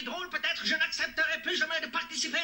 drôle, peut-être je n'accepterai plus jamais de participer